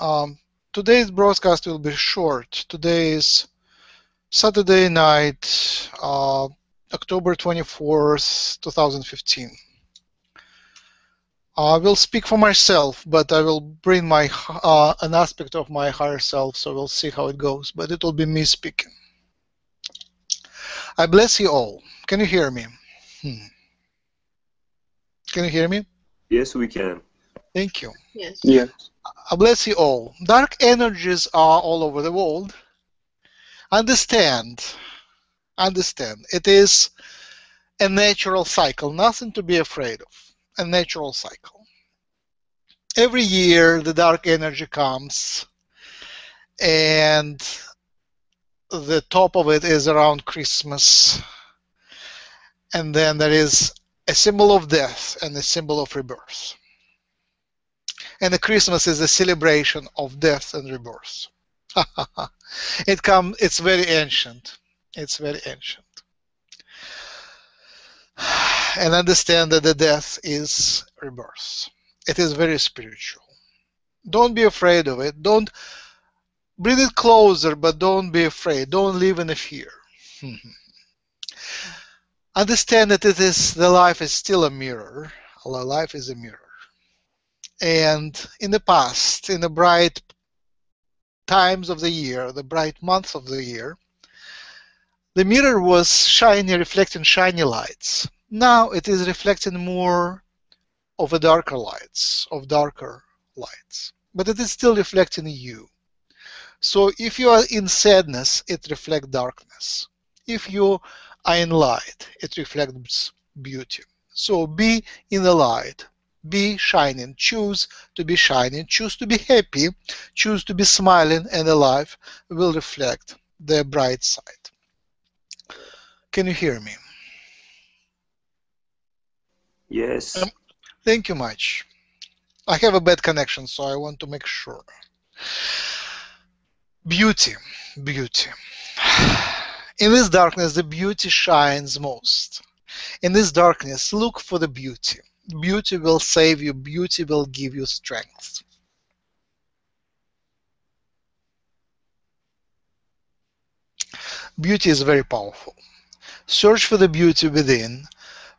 Um, today's broadcast will be short. Today is Saturday night, uh, October 24th, 2015. I will speak for myself, but I will bring my uh, an aspect of my higher self, so we'll see how it goes. But it will be me speaking. I bless you all. Can you hear me? Hmm. Can you hear me? Yes, we can. Thank you. Yes. Yeah. I bless you all. Dark energies are all over the world. Understand, understand. It is a natural cycle, nothing to be afraid of. A natural cycle. Every year, the dark energy comes, and the top of it is around Christmas. And then there is a symbol of death and a symbol of rebirth. And the Christmas is a celebration of death and rebirth. it come it's very ancient. It's very ancient. And understand that the death is rebirth. It is very spiritual. Don't be afraid of it. Don't bring it closer, but don't be afraid. Don't live in a fear. Understand that it is the life is still a mirror. Life is a mirror. And in the past, in the bright times of the year, the bright months of the year, the mirror was shiny, reflecting shiny lights. Now it is reflecting more of a darker lights, of darker lights. But it is still reflecting you. So if you are in sadness, it reflects darkness. If you are in light, it reflects beauty. So be in the light, be shining. Choose to be shining. Choose to be happy. Choose to be smiling and alive will reflect the bright side. Can you hear me? Yes. Um, thank you much. I have a bad connection, so I want to make sure. Beauty, beauty. In this darkness, the beauty shines most. In this darkness, look for the beauty. Beauty will save you. Beauty will give you strength. Beauty is very powerful. Search for the beauty within.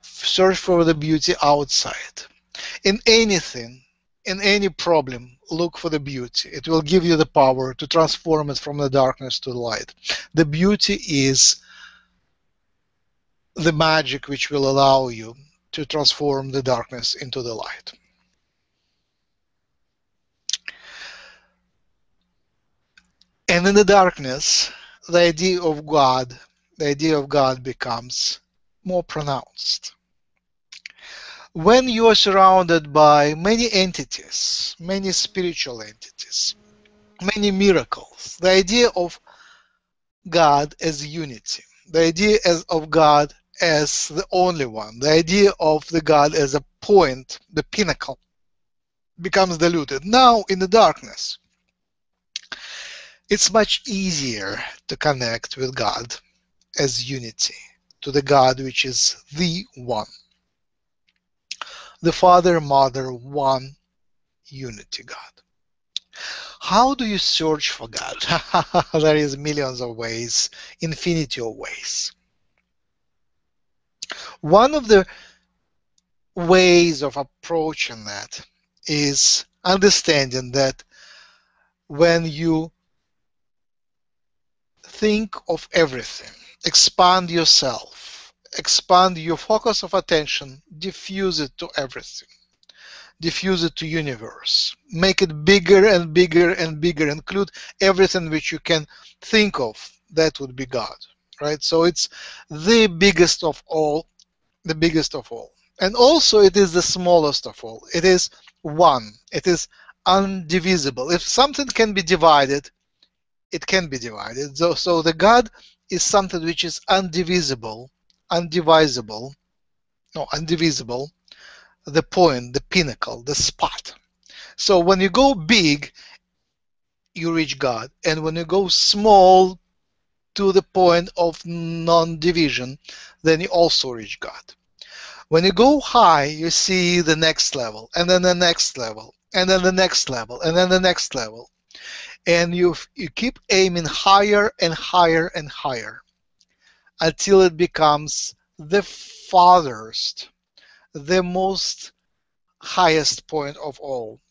Search for the beauty outside. In anything, in any problem, look for the beauty. It will give you the power to transform it from the darkness to the light. The beauty is the magic which will allow you to transform the darkness into the light. And in the darkness, the idea of God, the idea of God becomes more pronounced. When you are surrounded by many entities, many spiritual entities, many miracles, the idea of God as unity, the idea as of God as the only one, the idea of the God as a point, the pinnacle, becomes diluted. Now, in the darkness, it's much easier to connect with God as unity, to the God which is the one. The Father, Mother, one unity God. How do you search for God? there is millions of ways, infinity of ways. One of the ways of approaching that is understanding that when you think of everything, expand yourself, expand your focus of attention, diffuse it to everything, diffuse it to universe, make it bigger and bigger and bigger, include everything which you can think of, that would be God, right? So it's the biggest of all, the biggest of all. And also it is the smallest of all. It is one. It is undivisible. If something can be divided, it can be divided. So, so the God is something which is undivisible, undivisible, no, undivisible, the point, the pinnacle, the spot. So when you go big, you reach God. And when you go small to the point of non-division, then you also reach God. When you go high, you see the next level, and then the next level, and then the next level, and then the next level. And you, you keep aiming higher and higher and higher until it becomes the farthest, the most highest point of all.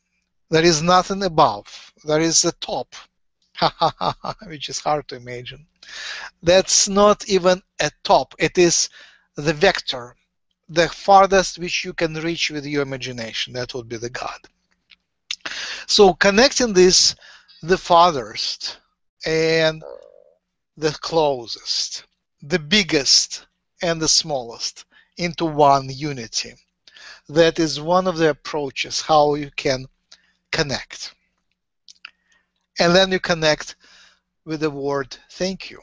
There is nothing above. There is the top, which is hard to imagine. That's not even a top. It is the vector, the farthest which you can reach with your imagination. That would be the God. So connecting this, the farthest and the closest, the biggest and the smallest into one unity. That is one of the approaches how you can connect. And then you connect with the word thank you.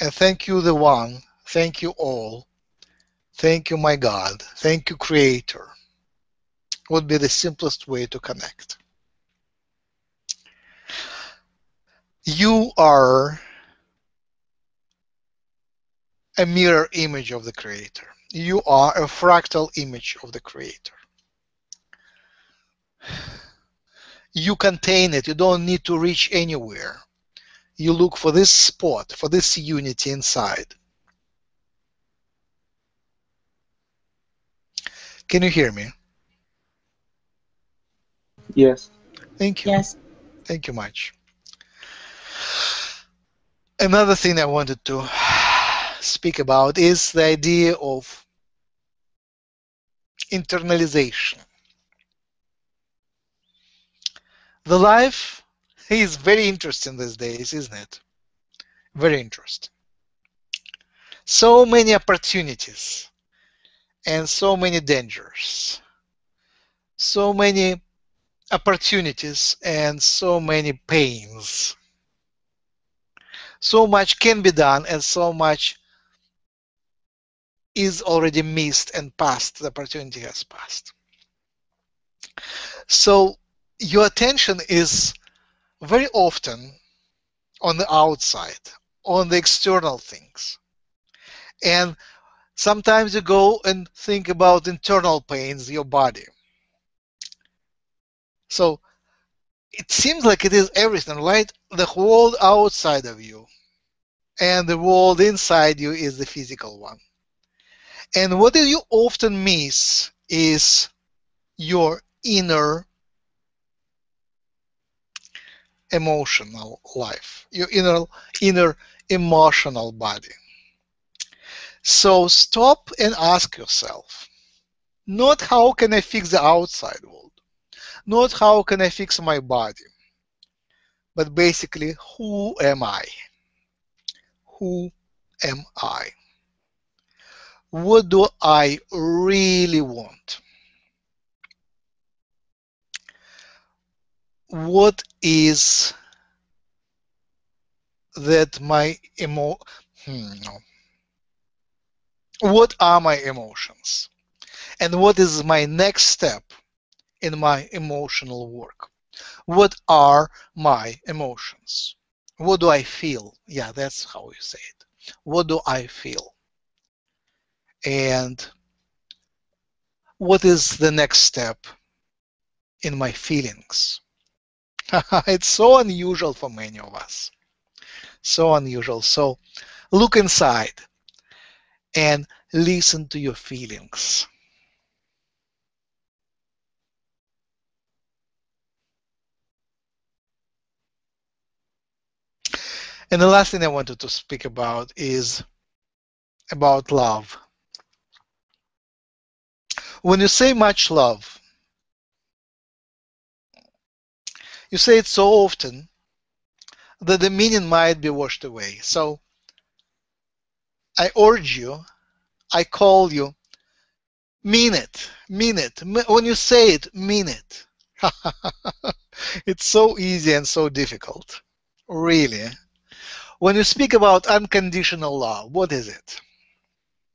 And thank you, the one. Thank you, all. Thank you, my God. Thank you, Creator. Would be the simplest way to connect. You are a mirror image of the Creator. You are a fractal image of the Creator. You contain it. You don't need to reach anywhere. You look for this spot, for this unity inside. Can you hear me? Yes. Thank you. Yes. Thank you much. Another thing I wanted to speak about is the idea of internalization. The life is very interesting these days, isn't it? Very interesting. So many opportunities and so many dangers. So many opportunities and so many pains. So much can be done and so much is already missed and passed. The opportunity has passed. So your attention is very often on the outside, on the external things. And sometimes you go and think about internal pains, your body. So it seems like it is everything, right? The world outside of you and the world inside you is the physical one. And what you often miss is your inner emotional life, your inner inner emotional body. So stop and ask yourself, not how can I fix the outside world, not how can I fix my body, but basically who am I? Who am I? What do I really want? What is that my emo hmm, no. what are my emotions? And what is my next step in my emotional work? What are my emotions? What do i feel? Yeah that's how you say it. What do i feel? And what is the next step in my feelings it's so unusual for many of us. So unusual. So look inside and listen to your feelings. And the last thing I wanted to speak about is about love. When you say much love, You say it so often that the meaning might be washed away. So I urge you, I call you, mean it, mean it. When you say it, mean it. it's so easy and so difficult, really. When you speak about unconditional love, what is it?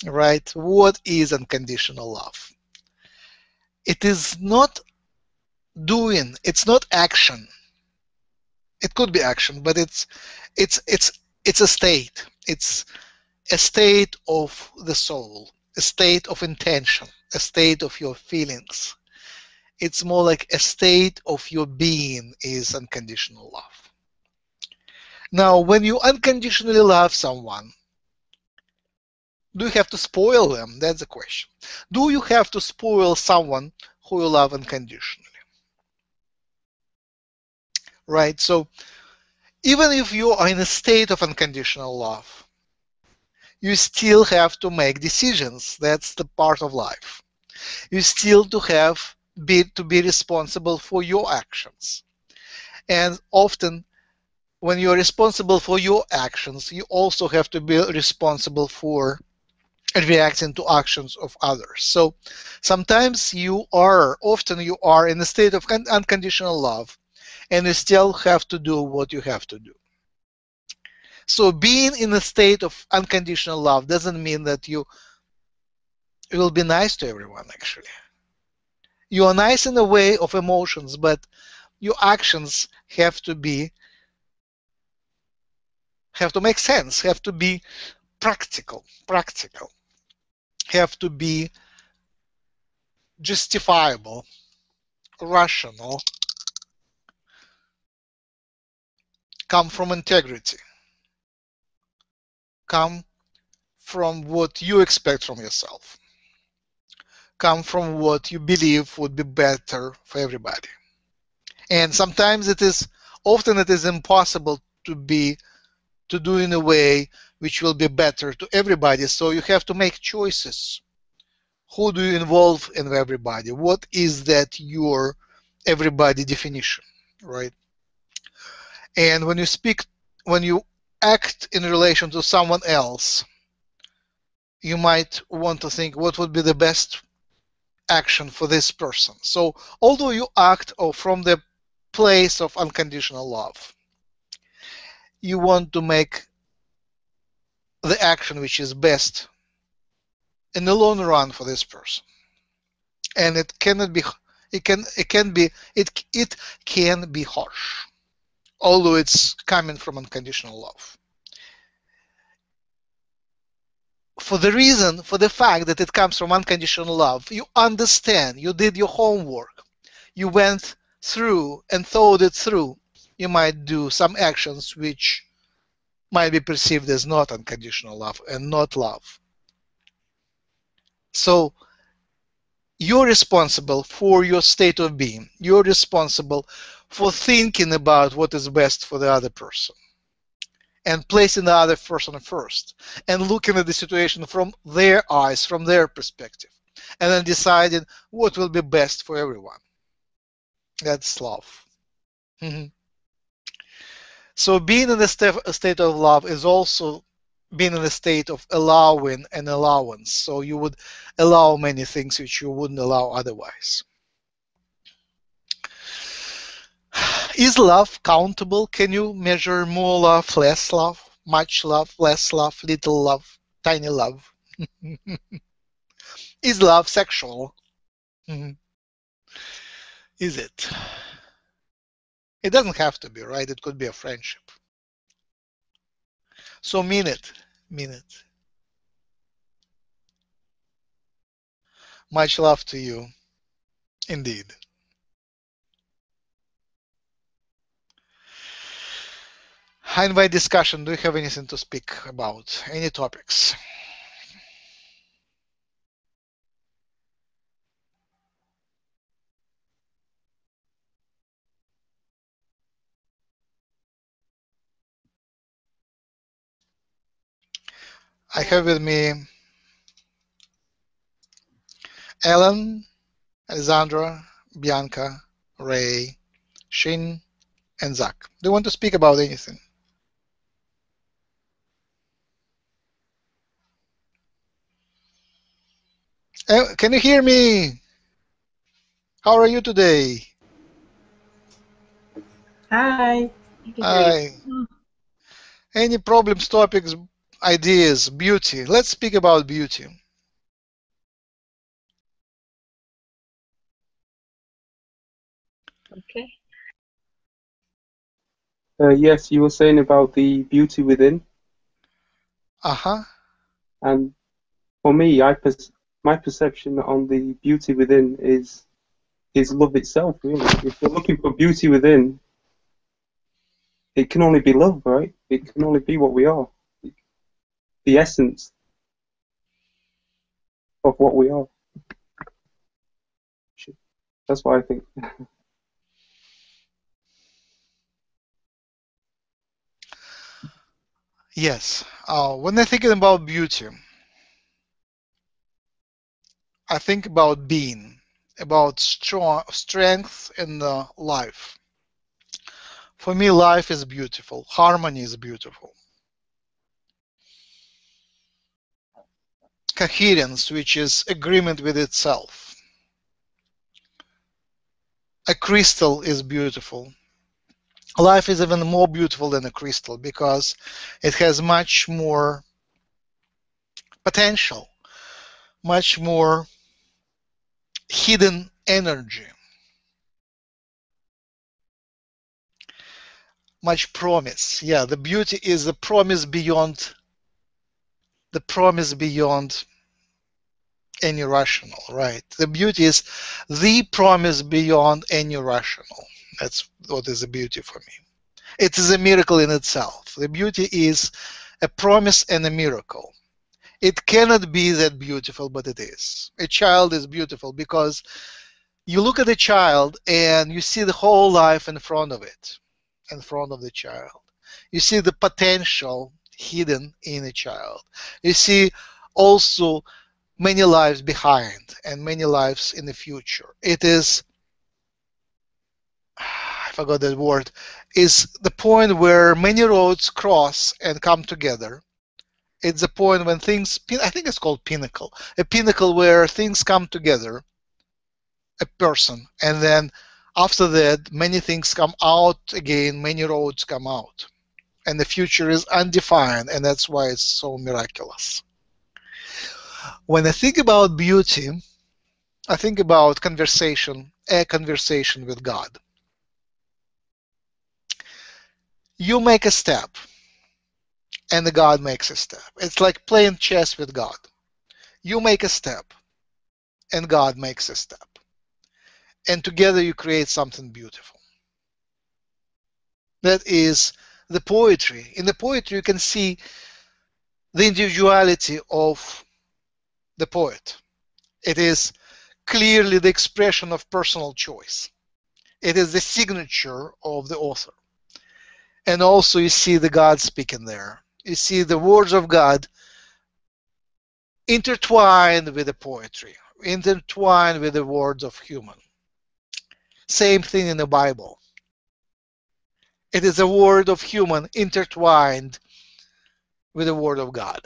Right? What is unconditional love? It is not doing it's not action it could be action but it's it's it's it's a state it's a state of the soul a state of intention a state of your feelings It's more like a state of your being is unconditional love. Now, when you unconditionally love someone, do you have to spoil them? That's the question. Do you have to spoil someone who you love unconditionally? Right? So, even if you are in a state of unconditional love, you still have to make decisions. That's the part of life. You still to have be to be responsible for your actions. And often when you're responsible for your actions, you also have to be responsible for reacting to actions of others. So sometimes you are, often you are in a state of unconditional love, and you still have to do what you have to do. So being in a state of unconditional love doesn't mean that you will be nice to everyone, actually. You are nice in a way of emotions, but your actions have to be have to make sense, have to be practical, practical, have to be justifiable, rational, come from integrity, come from what you expect from yourself, come from what you believe would be better for everybody. And sometimes it is, often it is impossible to be to do in a way which will be better to everybody. So you have to make choices. Who do you involve in everybody? What is that your everybody definition, right? And when you speak, when you act in relation to someone else, you might want to think what would be the best action for this person. So although you act from the place of unconditional love, you want to make the action which is best in the long run for this person and it cannot be it can it can be it it can be harsh although it's coming from unconditional love for the reason for the fact that it comes from unconditional love you understand you did your homework you went through and thought it through you might do some actions which might be perceived as not unconditional love and not love. So you're responsible for your state of being. You're responsible for thinking about what is best for the other person and placing the other person first and looking at the situation from their eyes, from their perspective, and then deciding what will be best for everyone. That's love. Mm-hmm. So being in a state of love is also being in a state of allowing and allowance. So you would allow many things which you wouldn't allow otherwise. Is love countable? Can you measure more love, less love, much love, less love, little love, tiny love? Is love sexual? Mm-hmm. Is it? It doesn't have to be, right? It could be a friendship. So mean it. Mean it. Much love to you. Indeed. Invite discussion. Do you have anything to speak about? Any topics? I have with me Ellen, Alexandra, Bianca, Ray, Shin, and Zach. Do you want to speak about anything? Uh, can you hear me? How are you today? Hi. Hi. Any problems, topics, ideas, beauty. Let's speak about beauty. Okay. Uh, yes, you were saying about the beauty within. Uh huh. And for me, I pers- my perception on the beauty within is is love itself, really. If we're looking for beauty within, it can only be love, right? It can only be what we are. The essence of what we are. That's what I think. Yes. Uh, when I think about beauty, I think about being, about strong strength in the uh, life. For me, life is beautiful. Harmony is beautiful. Coherence, which is agreement with itself. A crystal is beautiful life is even more beautiful than a crystal because it has much more potential, much more hidden energy, much promise. Yeah, the beauty is the promise beyond the promise beyond any rational, right? The beauty is the promise beyond any rational. That's what is the beauty for me. It is a miracle in itself. The beauty is a promise and a miracle. It cannot be that beautiful, but it is. A child is beautiful because you look at a child and you see the whole life in front of it, in front of the child. You see the potential hidden in a child. You see also many lives behind and many lives in the future. It is I forgot that word, is the point where many roads cross and come together. It's a point when things, I think it's called pinnacle, a pinnacle where things come together, a person, and then after that, many things come out again, many roads come out. And the future is undefined, and that's why it's so miraculous. When I think about beauty, I think about conversation, a conversation with God. you make a step and the God makes a step. It's like playing chess with God. You make a step and God makes a step. And together you create something beautiful. That is the poetry. In the poetry, you can see the individuality of the poet. It is clearly the expression of personal choice. It is the signature of the author and also you see the God speaking there. You see the words of God intertwined with the poetry, intertwined with the words of human. Same thing in the Bible. It is a word of human intertwined with the word of God.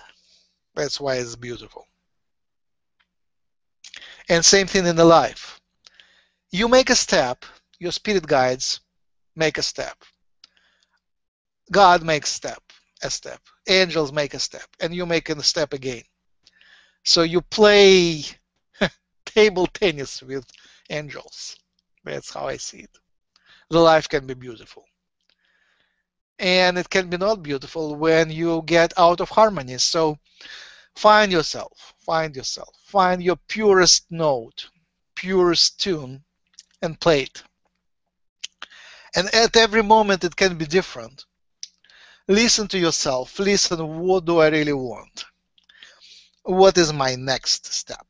That's why it's beautiful. And same thing in the life. You make a step, your spirit guides make a step. God makes step, a step. Angels make a step, and you make a step again. So you play table tennis with angels. That's how I see it. The life can be beautiful. And it can be not beautiful when you get out of harmony. So find yourself, find yourself, find your purest note, purest tune, and play it. And at every moment it can be different listen to yourself. Listen, what do I really want? What is my next step?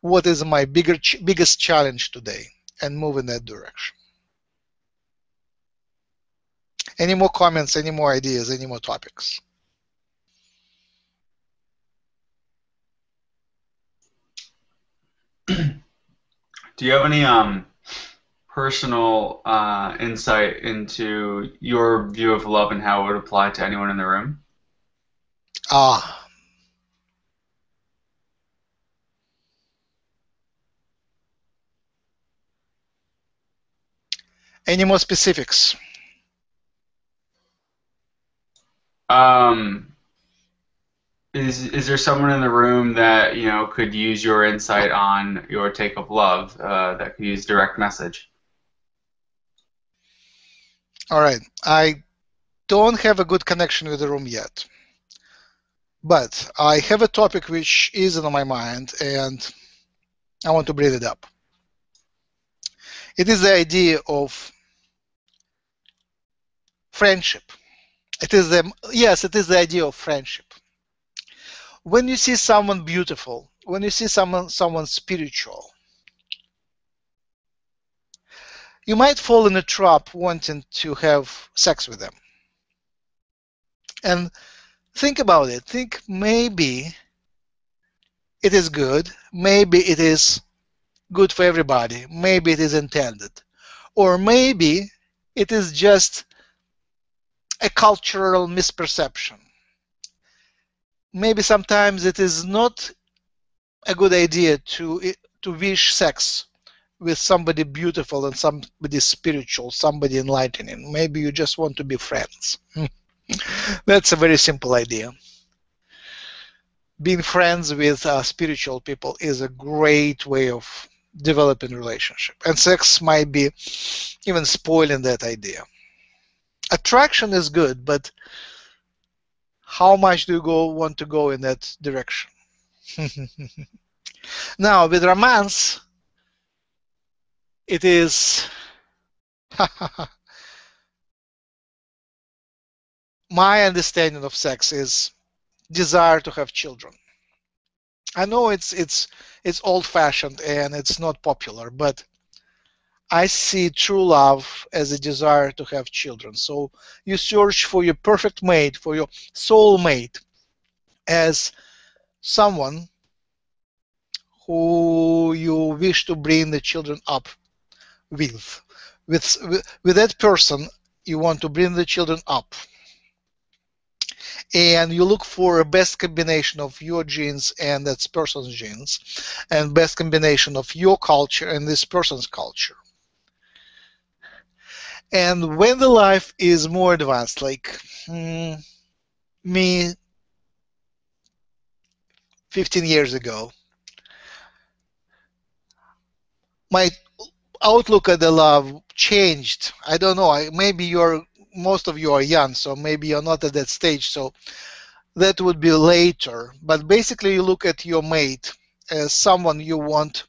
What is my bigger, biggest challenge today? And move in that direction. Any more comments, any more ideas, any more topics? Do you have any um, personal uh, insight into your view of love and how it would apply to anyone in the room? Ah. Any more specifics? Um, is is there someone in the room that you know could use your insight on your take of love uh, that could use direct message? All right. I don't have a good connection with the room yet. But I have a topic which is on my mind and I want to bring it up. It is the idea of friendship. It is the yes, it is the idea of friendship. When you see someone beautiful, when you see someone someone spiritual, you might fall in a trap wanting to have sex with them. And think about it. Think maybe it is good, maybe it is good for everybody, maybe it is intended, or maybe it is just a cultural misperception. Maybe sometimes it is not a good idea to to wish sex with somebody beautiful and somebody spiritual, somebody enlightening. Maybe you just want to be friends. That's a very simple idea. Being friends with uh, spiritual people is a great way of developing relationship, and sex might be even spoiling that idea attraction is good, but how much do you go want to go in that direction? now, with romance, it is my understanding of sex is desire to have children. I know it's it's it's old-fashioned and it's not popular, but I see true love as a desire to have children. So you search for your perfect mate, for your soul mate, as someone who you wish to bring the children up with. With, with, that person, you want to bring the children up. And you look for a best combination of your genes and that person's genes, and best combination of your culture and this person's culture and when the life is more advanced, like mm, me 15 years ago, my outlook at the love changed. I don't know. I, maybe you're most of you are young, so maybe you're not at that stage. So that would be later. But basically, you look at your mate as someone you want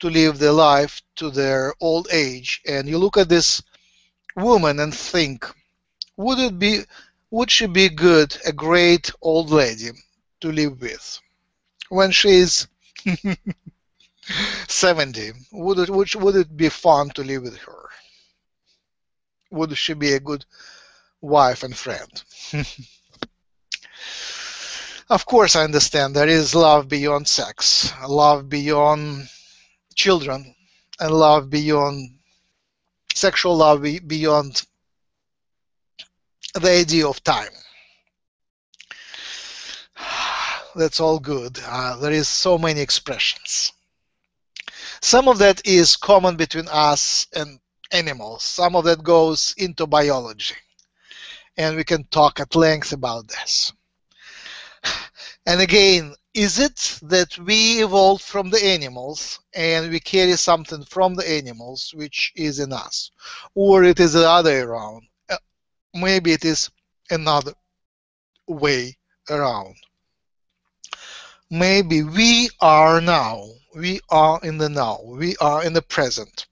to live their life to their old age and you look at this woman and think would it be would she be good a great old lady to live with when she's 70 would it would, would it be fun to live with her would she be a good wife and friend of course i understand there is love beyond sex love beyond children and love beyond sexual love beyond the idea of time. That's all good. Uh, there is so many expressions. Some of that is common between us and animals. Some of that goes into biology. And we can talk at length about this. And again, is it that we evolved from the animals and we carry something from the animals which is in us or it is the other way around uh, maybe it is another way around maybe we are now we are in the now we are in the present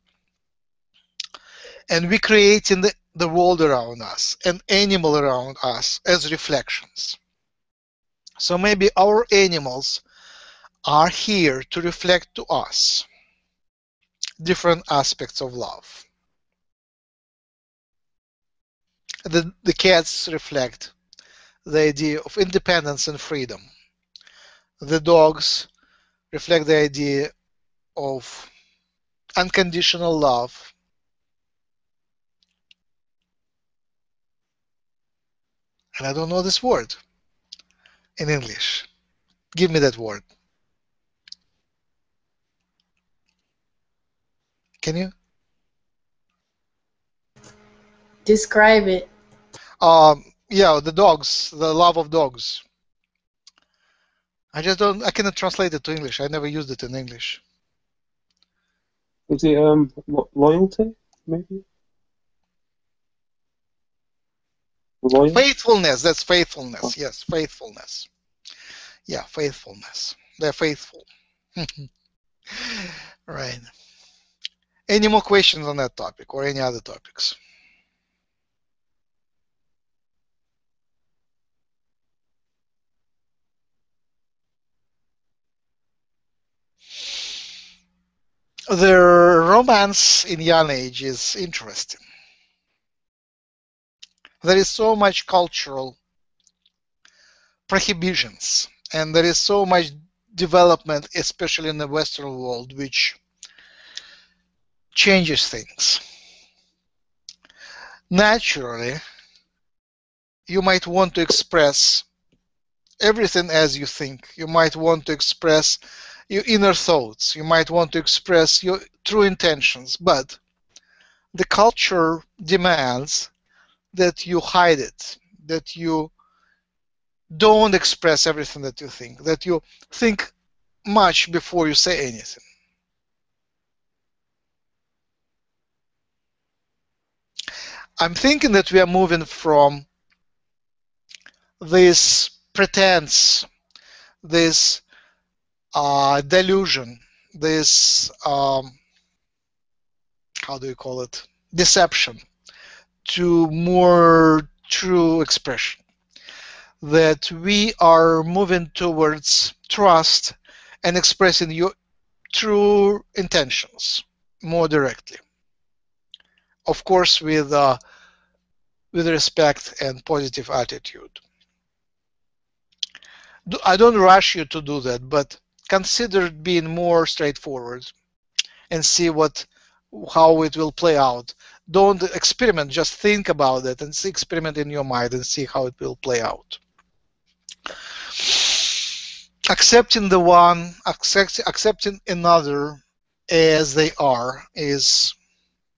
and we create in the, the world around us and animal around us as reflections so maybe our animals are here to reflect to us different aspects of love. The, the cats reflect the idea of independence and freedom. The dogs reflect the idea of unconditional love. And I don't know this word in English. Give me that word. Can you? Describe it. Um, yeah, the dogs, the love of dogs. I just don't, I cannot translate it to English. I never used it in English. Is it um lo- loyalty, maybe? Loyal? Faithfulness, that's faithfulness. Yes, faithfulness. Yeah, faithfulness. They're faithful. right. Any more questions on that topic or any other topics? The romance in young age is interesting. There is so much cultural prohibitions and there is so much development, especially in the Western world, which changes things. Naturally, you might want to express everything as you think. You might want to express your inner thoughts. You might want to express your true intentions, but the culture demands that you hide it, that you don't express everything that you think, that you think much before you say anything. I'm thinking that we are moving from this pretense, this uh, delusion, this, um, how do you call it, deception, to more true expression that we are moving towards trust and expressing your true intentions more directly. Of course, with uh, with respect and positive attitude. I don't rush you to do that, but consider being more straightforward and see what how it will play out. Don't experiment, just think about it and experiment in your mind and see how it will play out accepting the one, accept, accepting another as they are is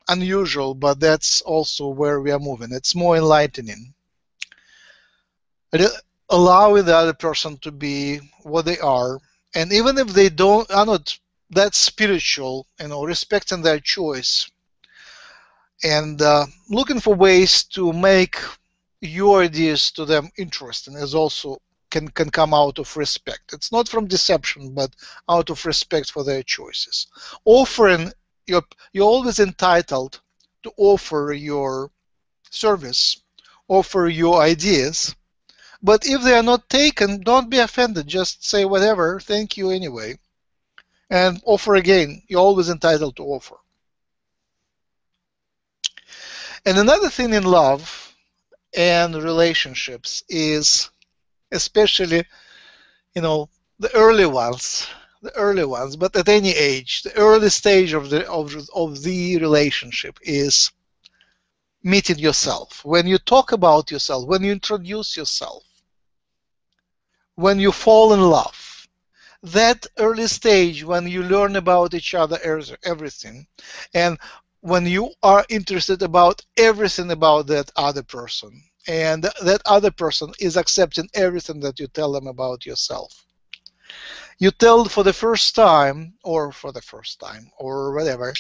unusual, but that's also where we are moving. It's more enlightening. Allowing the other person to be what they are, and even if they don't are not that spiritual, you know, respecting their choice, and uh, looking for ways to make your ideas to them interesting is also can can come out of respect. It's not from deception, but out of respect for their choices. Offering you're you're always entitled to offer your service, offer your ideas. But if they are not taken, don't be offended. Just say whatever, thank you anyway, and offer again. You're always entitled to offer. And another thing in love and relationships is especially, you know, the early ones, the early ones, but at any age, the early stage of the of, of the relationship is meeting yourself. When you talk about yourself, when you introduce yourself, when you fall in love, that early stage when you learn about each other everything, and when you are interested about everything about that other person, and that other person is accepting everything that you tell them about yourself. You tell for the first time, or for the first time, or whatever,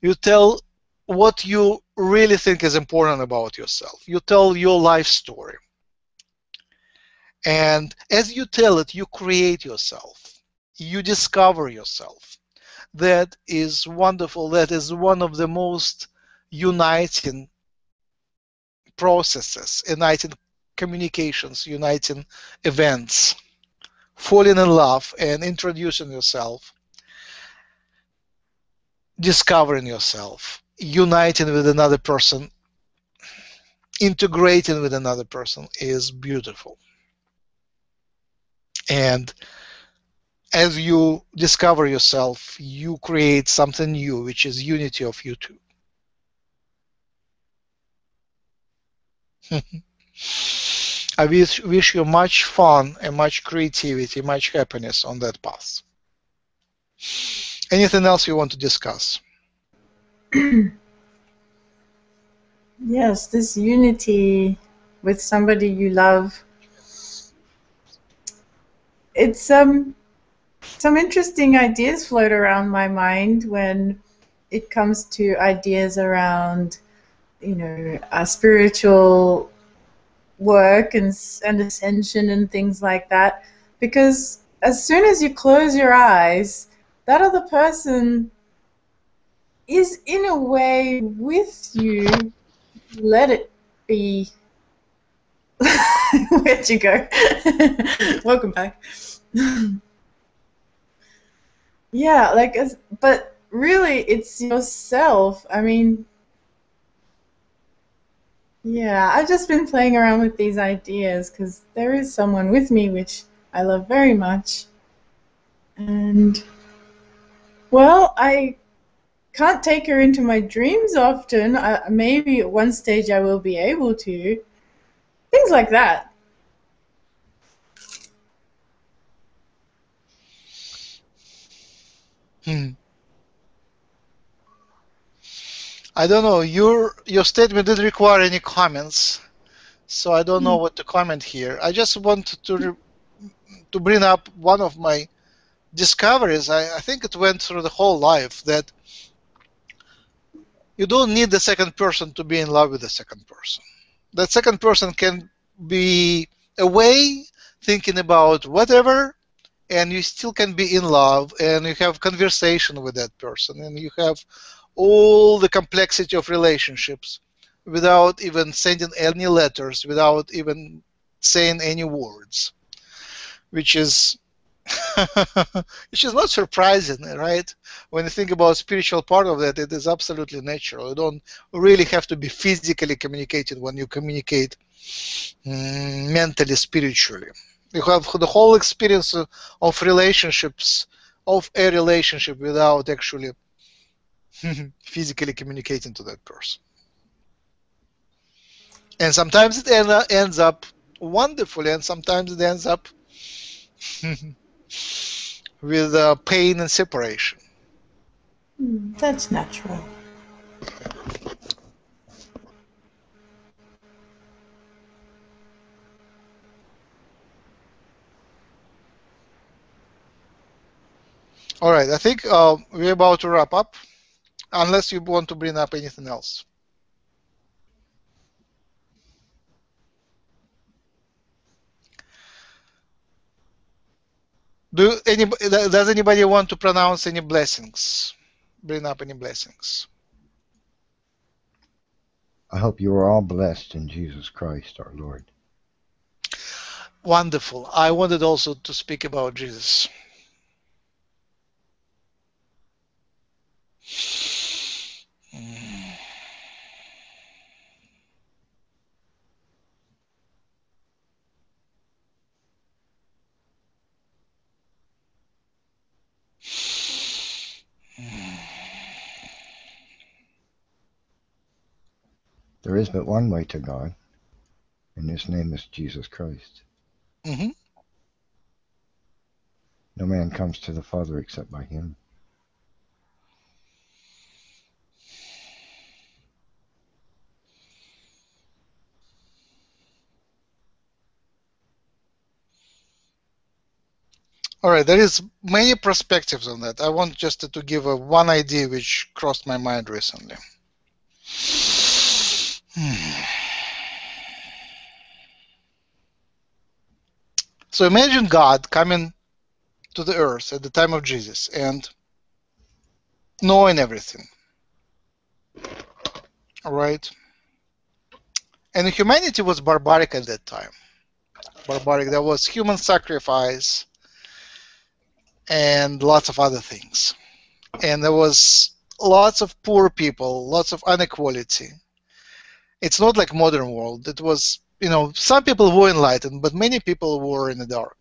you tell what you really think is important about yourself. You tell your life story. And as you tell it, you create yourself. You discover yourself. That is wonderful. That is one of the most uniting processes, uniting communications, uniting events, falling in love and introducing yourself, discovering yourself, uniting with another person, integrating with another person is beautiful. And as you discover yourself, you create something new, which is unity of you two. I wish, wish you much fun and much creativity, much happiness on that path. Anything else you want to discuss? yes, this unity with somebody you love. It's um some interesting ideas float around my mind when it comes to ideas around you know, spiritual work and, and ascension and things like that. Because as soon as you close your eyes, that other person is in a way with you. Let it be. Where'd you go? Welcome back. yeah, like, but really, it's yourself. I mean, yeah, I've just been playing around with these ideas because there is someone with me which I love very much. And, well, I can't take her into my dreams often. I, maybe at one stage I will be able to. Things like that. Hmm. I don't know. Your your statement didn't require any comments, so I don't know what to comment here. I just want to re- to bring up one of my discoveries. I, I think it went through the whole life that you don't need the second person to be in love with the second person. That second person can be away thinking about whatever and you still can be in love and you have conversation with that person and you have all the complexity of relationships without even sending any letters without even saying any words which is which is not surprising right? When you think about spiritual part of that it is absolutely natural. You don't really have to be physically communicating when you communicate mm, mentally spiritually. You have the whole experience of relationships of a relationship without actually physically communicating to that person. And sometimes it end, ends up wonderfully and sometimes it ends up with uh, pain and separation Hmm, That's natural. all right i think uh, we're about to wrap up unless you want to bring up anything else Do any, does anybody want to pronounce any blessings? Bring up any blessings? I hope you are all blessed in Jesus Christ our Lord. Wonderful. I wanted also to speak about Jesus. There is but one way to God, and his name is Jesus Christ. hmm No man comes to the Father except by him. All right, there is many perspectives on that. I want just to, to give a one idea which crossed my mind recently. So imagine God coming to the earth at the time of Jesus and knowing everything. All right? And humanity was barbaric at that time. Barbaric. There was human sacrifice and lots of other things. And there was lots of poor people, lots of inequality. It's not like modern world. It was, you know, some people were enlightened, but many people were in the dark.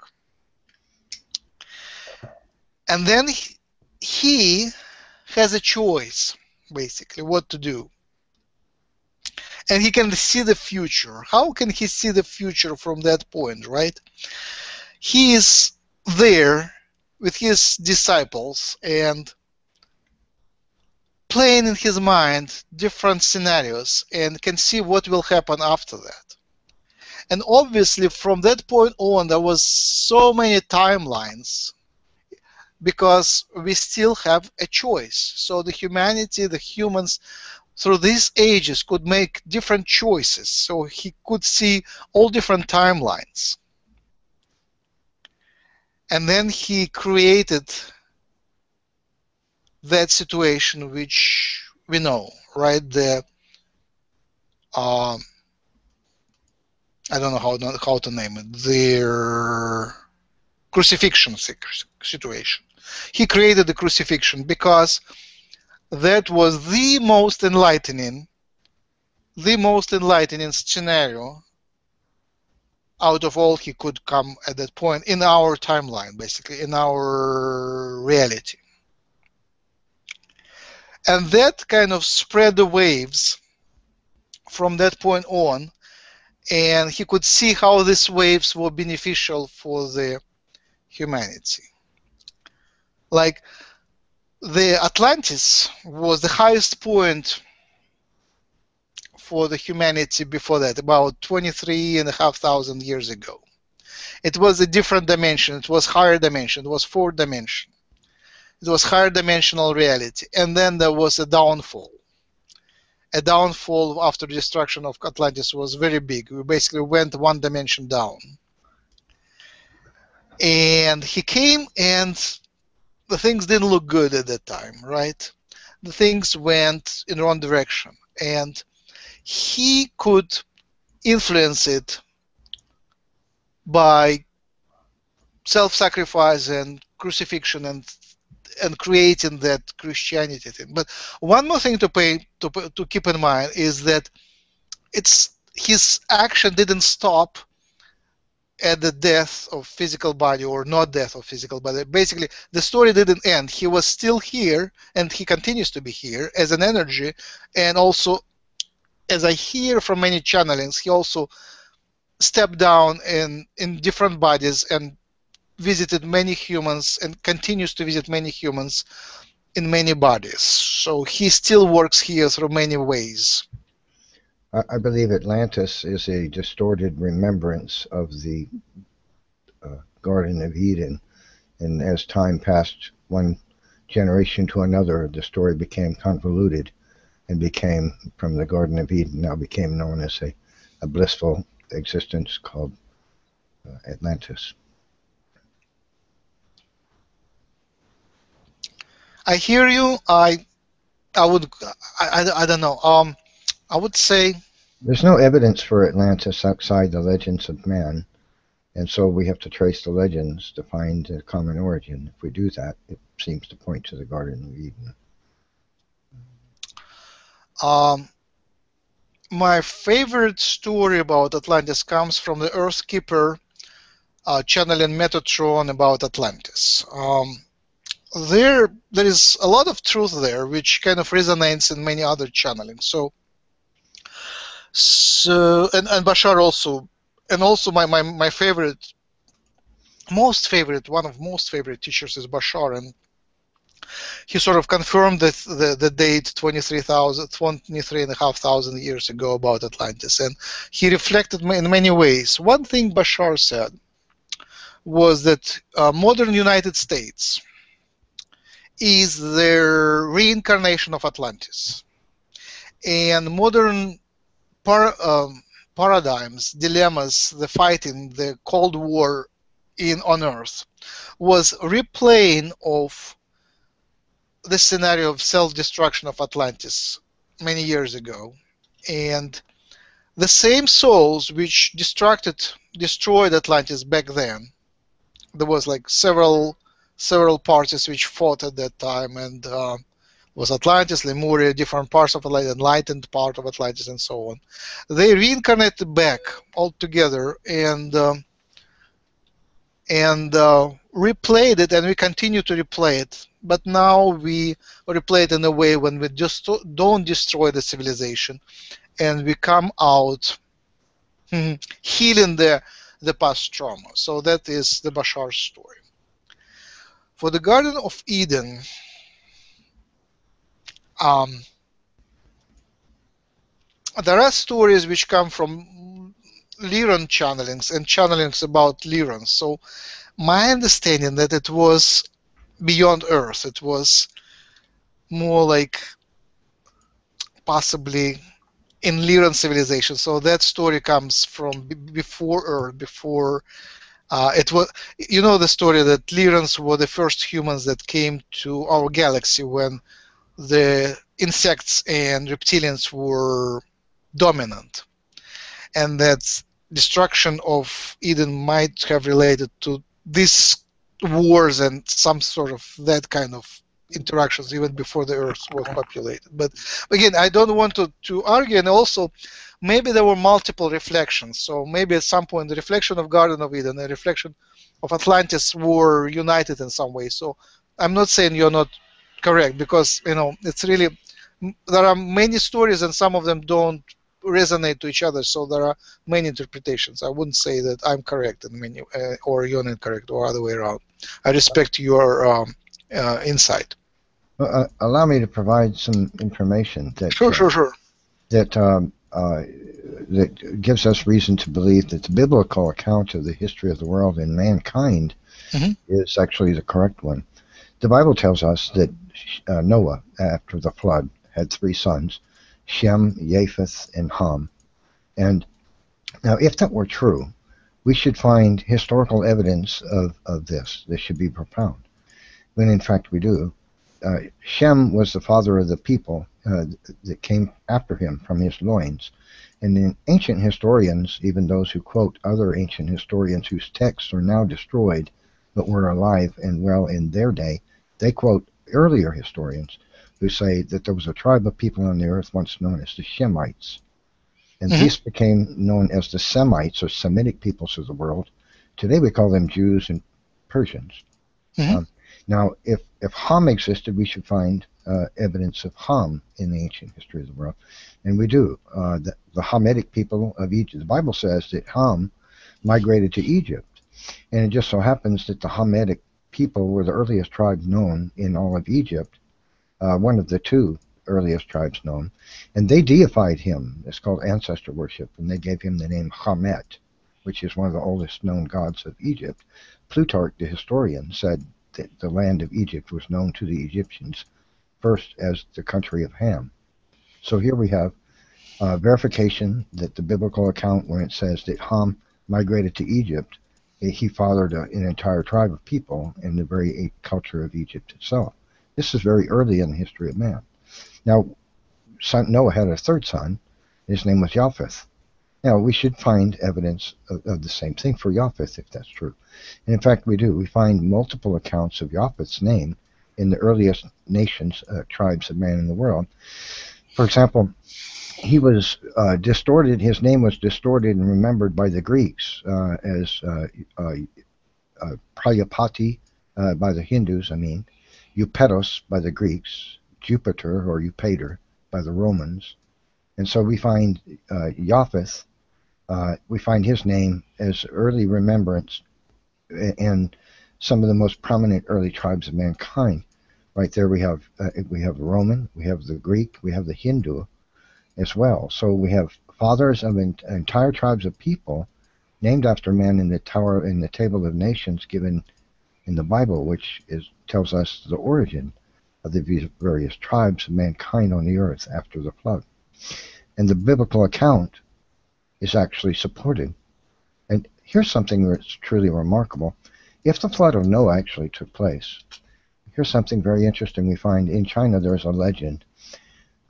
And then he, has a choice, basically, what to do. And he can see the future. How can he see the future from that point, right? He is there with his disciples and playing in his mind different scenarios and can see what will happen after that. And obviously, from that point on, there was so many timelines because we still have a choice. So the humanity, the humans, through these ages could make different choices. So he could see all different timelines and then he created that situation which we know, right? The um, I don't know how how to name it. Their crucifixion situation. He created the crucifixion because that was the most enlightening, the most enlightening scenario out of all he could come at that point in our timeline, basically, in our reality. And that kind of spread the waves from that point on, and he could see how these waves were beneficial for the humanity. Like the Atlantis was the highest point for the humanity before that, about 23 and a half thousand years ago. It was a different dimension, it was higher dimension, it was four dimension. It was higher dimensional reality. And then there was a downfall. A downfall after the destruction of Atlantis was very big. We basically went one dimension down. And he came and the things didn't look good at that time, right? The things went in the wrong direction. And he could influence it by self-sacrifice and crucifixion and and creating that Christianity thing. But one more thing to pay to to keep in mind is that it's his action didn't stop at the death of physical body or not death of physical body. Basically, the story didn't end. He was still here, and he continues to be here as an energy, and also as I hear from many channelings, he also stepped down in in different bodies and visited many humans and continues to visit many humans in many bodies. So he still works here through many ways. I, believe Atlantis is a distorted remembrance of the uh, Garden of Eden. And as time passed one generation to another, the story became convoluted and became from the Garden of Eden now became known as a, a blissful existence called uh, Atlantis. I hear you. I I would I, I, I don't know. Um, I would say there's no evidence for Atlantis outside the legends of man, and so we have to trace the legends to find a common origin. If we do that, it seems to point to the Garden of Eden. Um, my favorite story about Atlantis comes from the Earthkeeper uh, channeling Metatron about Atlantis. Um, there, there is a lot of truth there, which kind of resonates in many other channeling. So, so and, and Bashar also, and also my, my, my favorite, most favorite, one of most favorite teachers is Bashar, and he sort of confirmed the, the, the date 23,000, 23,500 years ago about Atlantis. And he reflected in many ways. One thing Bashar said was that uh, modern United States is their reincarnation of Atlantis. And modern par, um, paradigms, dilemmas, the fighting, the Cold War in on Earth was replaying of the scenario of self-destruction of Atlantis many years ago, and the same souls which destructed, destroyed Atlantis back then. There was like several several parties which fought at that time, and uh, was Atlantis, Lemuria, different parts of Atlantis, enlightened part of Atlantis, and so on. They reincarnated back all together and um, and uh, replayed it, and we continue to replay it but now we replay it in a way when we just don't destroy the civilization and we come out healing the, the past trauma. So that is the Bashar story. For the Garden of Eden, um, there are stories which come from Lyran channelings and channelings about Lyran. So my understanding that it was beyond Earth. It was more like possibly in Lyran civilization. So that story comes from before Earth, before Uh, it was, you know, the story that Lyrans were the first humans that came to our galaxy when the insects and reptilians were dominant, and that destruction of Eden might have related to these wars and some sort of that kind of interactions even before the Earth was populated. But again, I don't want to, to argue, and also maybe there were multiple reflections. So maybe at some point the reflection of Garden of Eden, the reflection of Atlantis were united in some way. So I'm not saying you're not correct because you know it's really there are many stories and some of them don't resonate to each other. So there are many interpretations. I wouldn't say that I'm correct in many uh, or you're incorrect or other way around. I respect your um, uh, insight. Uh, allow me to provide some information that Sure, uh, sure, sure. that um, uh, that gives us reason to believe that the biblical account of the history of the world and mankind Mhm. is actually the correct one. The Bible tells us that uh, Noah, after the flood, had three sons: Shem, Japheth, and Ham. And now, if that were true, we should find historical evidence of, of this. This should be profound. When in fact we do. Uh, Shem was the father of the people uh, that came after him from his loins. And in ancient historians, even those who quote other ancient historians whose texts are now destroyed but were alive and well in their day, they quote earlier historians who say that there was a tribe of people on the earth once known as the Shemites. And Mhm. these became known as the Semites or Semitic peoples of the world. Today we call them Jews and Persians. Mhm. Um, now, if, if Ham existed, we should find uh, evidence of Ham in the ancient history of the world. And we do. Uh, the, the Hamitic people of Egypt, the Bible says that Ham migrated to Egypt. And it just so happens that the Hamitic people were the earliest tribe known in all of Egypt, uh, one of the two earliest tribes known. And they deified him. It's called ancestor worship. And they gave him the name Hamet, which is one of the oldest known gods of Egypt. Plutarch, the historian, said that the land of Egypt was known to the Egyptians first as the country of Ham. So here we have uh, verification that the biblical account where it says that Ham migrated to Egypt, eh, he fathered a, an entire tribe of people in the very culture of Egypt itself. This is very early in the history of man. Now, son, Noah had a third son. His name was Japheth. Now, we should find evidence of, of the same thing for Japheth if that's true. And in fact, we do. We find multiple accounts of Japheth's name in the earliest nations, uh, tribes of man in the world. For example, he was uh, distorted, his name was distorted and remembered by the Greeks uh, as uh, uh, uh, Prajapati by the Hindus, I mean, Eupetos by the Greeks, Jupiter or Eupator by the Romans. And so we find Japheth, uh, we find his name as early remembrance in some of the most prominent early tribes of mankind. Right there, we have uh, we have the Roman, we have the Greek, we have the Hindu, as well. So we have fathers of en- entire tribes of people named after men in the tower in the table of nations given in the Bible, which is tells us the origin of the various tribes of mankind on the earth after the flood. And the biblical account is actually supported. And here's something that's truly remarkable. If the flood of Noah actually took place, here's something very interesting we find in China there's a legend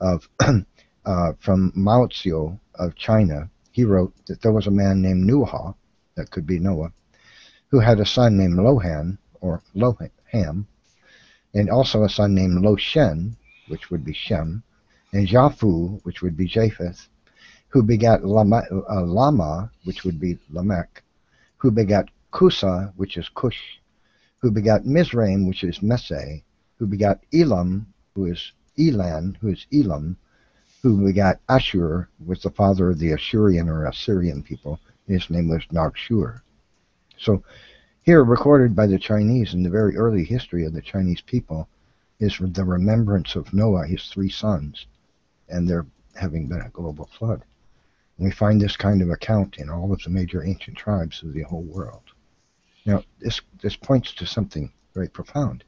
of uh, from Mao Zedong of China. He wrote that there was a man named Nuha, that could be Noah, who had a son named Lohan or Loham, and also a son named Lo Shen, which would be Shem, and Jafu, which would be Japheth, who begat Lama, uh, Lama, which would be Lamech, who begat Kusa, which is Cush, who begat Mizraim, which is Messe, who begat Elam, who is Elan, who is Elam, who begat Ashur, was the father of the Ashurian or Assyrian people. His name was Nagshur. So here, recorded by the Chinese in the very early history of the Chinese people, is the remembrance of Noah, his three sons, and there having been a global flood. We find this kind of account in all of the major ancient tribes of the whole world. Now, this, this points to something very profound.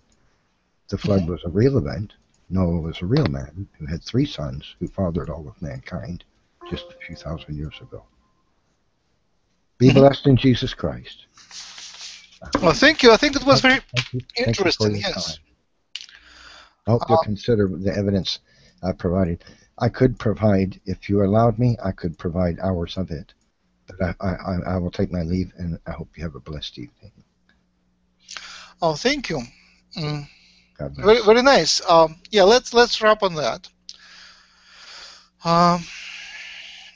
The flood was a real event. Noah was a real man who had three sons who fathered all of mankind just a few thousand years ago. Be blessed in Jesus Christ. Well, thank you. I think it was very Thank you. Thank you for interesting. Yes. time. I hope you'll Uh, consider the evidence I provided. I could provide, if you allowed me, I could provide hours of it. But I, I, I- will take my leave, and I hope you have a blessed evening. Oh, thank you. Mm, very, very nice. Um, yeah, let's let's wrap on that. Um,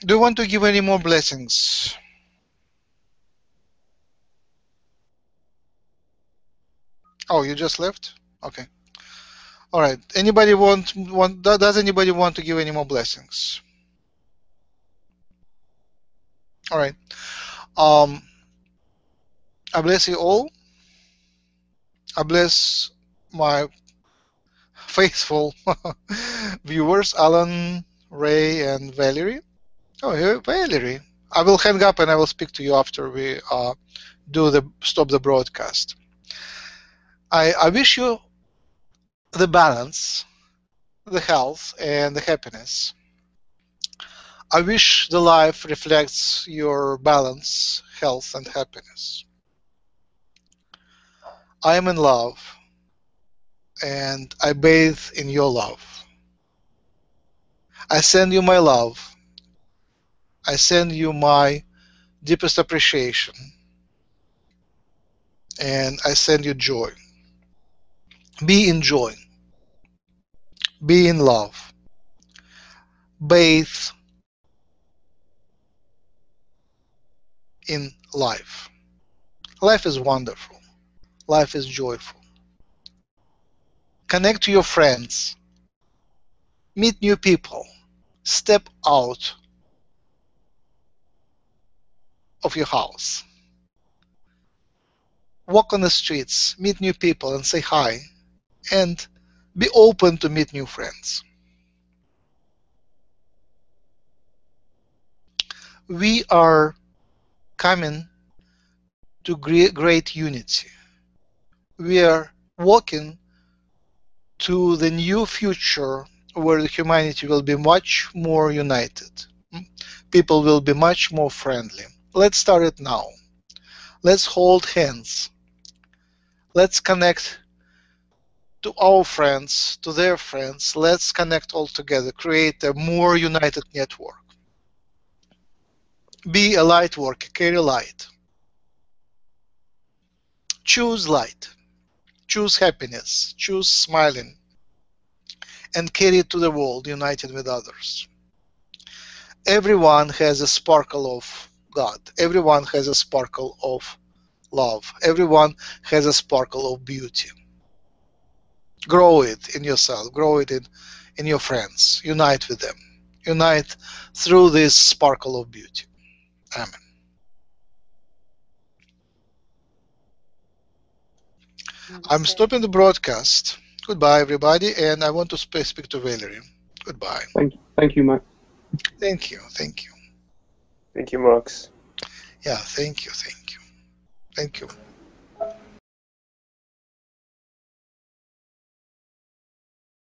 do you want to give any more blessings? Oh, you just left? Okay. All right. Anybody want want does anybody want to give any more blessings? All right. Um I bless you all. I bless my faithful viewers, Alan, Ray, and Valerie. Oh, here, Valerie. I will hang up and I will speak to you after we uh, do the stop the broadcast. I, I wish you the balance, the health, and the happiness. I wish the life reflects your balance, health, and happiness. I am in love, and I bathe in your love. I send you my love. I send you my deepest appreciation, and I send you joy. Be in joy. Be in love. Bathe in life. Life is wonderful. Life is joyful. Connect to your friends. Meet new people. Step out of your house. Walk on the streets, meet new people, and say hi. And be open to meet new friends. We are coming to great, unity. We are walking to the new future where humanity will be much more united. People will be much more friendly. Let's start it now. Let's hold hands. Let's connect to our friends, to their friends. Let's connect all together, create a more united network. Be a light worker, carry light. Choose light. Choose happiness. Choose smiling. And carry it to the world, united with others. Everyone has a sparkle of God. Everyone has a sparkle of love. Everyone has a sparkle of beauty. Grow it in yourself. Grow it in, in your friends. Unite with them. Unite through this sparkle of beauty. Amen. I'm stopping the broadcast. Goodbye, everybody, and I want to speak to Valerie. Goodbye. Thank you, thank you, Matt. Thank you. Thank you. Thank you, Max. Yeah, thank you. Thank you. Thank you.